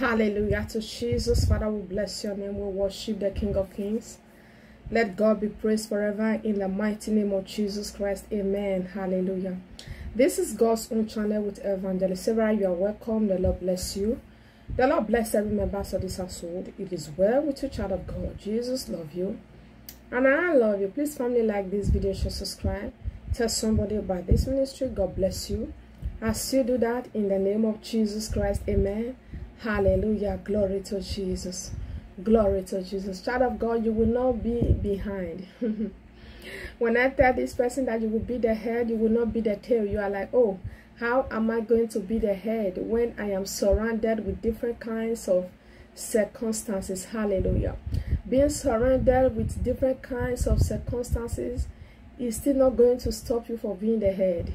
Hallelujah to Jesus. Father, we bless your name. We worship the King of Kings. Let God be praised forever in the mighty name of Jesus Christ. Amen. Hallelujah. This is God's own channel with Evangelist Sarah. You are welcome. The Lord bless you. The Lord bless every member of this household. It is well with you, child of God. Jesus love you. And I love you. Please family like this video, share, subscribe. Tell somebody about this ministry. God bless you. As you do that, in the name of Jesus Christ, amen. Hallelujah. Glory to Jesus. Glory to Jesus. Child of God, you will not be behind. when I tell this person that you will be the head, you will not be the tail. You are like, oh, how am I going to be the head when I am surrounded with different kinds of circumstances? Hallelujah. Being surrounded with different kinds of circumstances is still not going to stop you from being the head.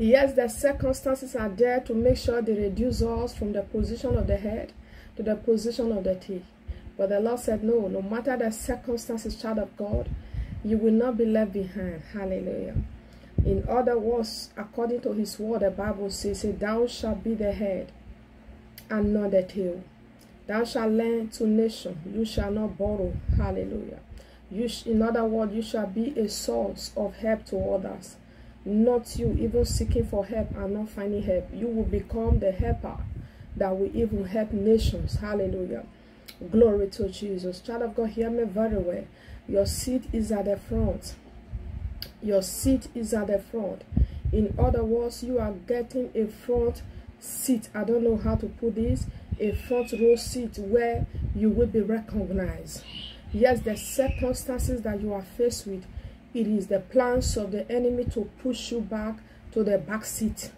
Yes, the circumstances are there to make sure they reduce us from the position of the head to the position of the tail. But the Lord said, no, no matter the circumstances, child of God, you will not be left behind. Hallelujah. In other words, according to his word, the Bible says, Thou shalt be the head and not the tail. Thou shalt lend to nation, you shall not borrow. Hallelujah. You in other words, you shall be a source of help to others not you even seeking for help and not finding help. You will become the helper that will even help nations. Hallelujah. Glory to Jesus. Child of God, hear me very well. Your seat is at the front. Your seat is at the front. In other words, you are getting a front seat. I don't know how to put this. A front row seat where you will be recognized. Yes, the circumstances that you are faced with it is the plans of the enemy to push you back to the back seat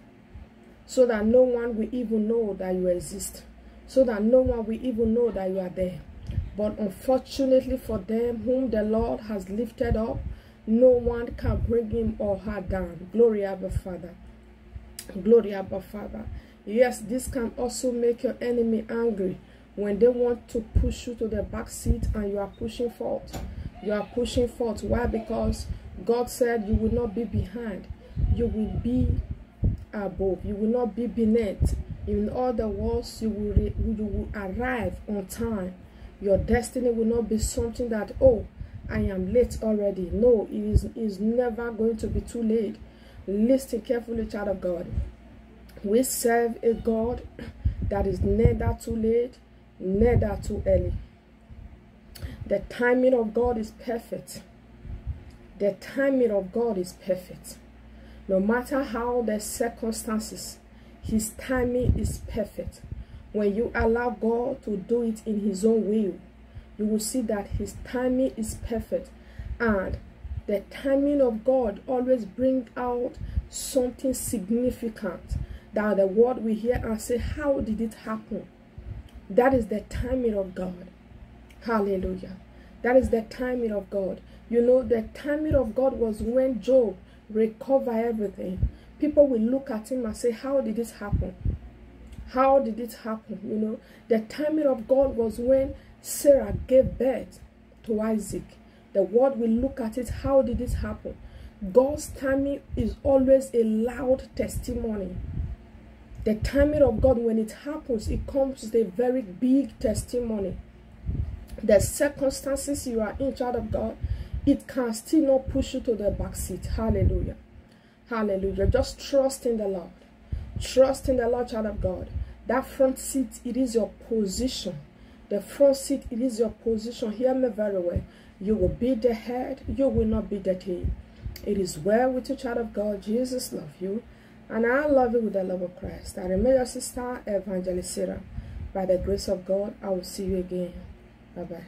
so that no one will even know that you exist. So that no one will even know that you are there. But unfortunately for them whom the Lord has lifted up, no one can bring him or her down. Glory Abba Father. Glory Abba Father. Yes, this can also make your enemy angry when they want to push you to the back seat and you are pushing forward you are pushing forth. Why? Because god said you will not be behind. You will be above. You will not be beneath. In other words you will you will arrive on time. Your destiny will not be something that oh i am late already. No it is is never going to be too late. Listen carefully child of god. We serve a god that is neither too late neither too early the timing of God is perfect. The timing of God is perfect. No matter how the circumstances, his timing is perfect. When you allow God to do it in his own will, you will see that his timing is perfect. And the timing of God always bring out something significant that the world will hear and say, how did it happen? That is the timing of God. Hallelujah. That is the timing of God. You know, the timing of God was when Job recovered everything. People will look at him and say, how did this happen? How did it happen? You know, the timing of God was when Sarah gave birth to Isaac. The world will look at it, how did this happen? God's timing is always a loud testimony. The timing of God, when it happens, it comes with a very big testimony the circumstances you are in, child of God, it can still not push you to the back seat. Hallelujah. Hallelujah. Just trust in the Lord. Trust in the Lord, child of God. That front seat, it is your position. The front seat, it is your position. Hear me very well. You will be the head. You will not be the tail. It is well with you, child of God. Jesus love you. And I love you with the love of Christ. I remain your sister, Evangelist Sarah. By the grace of God, I will see you again. Bye-bye.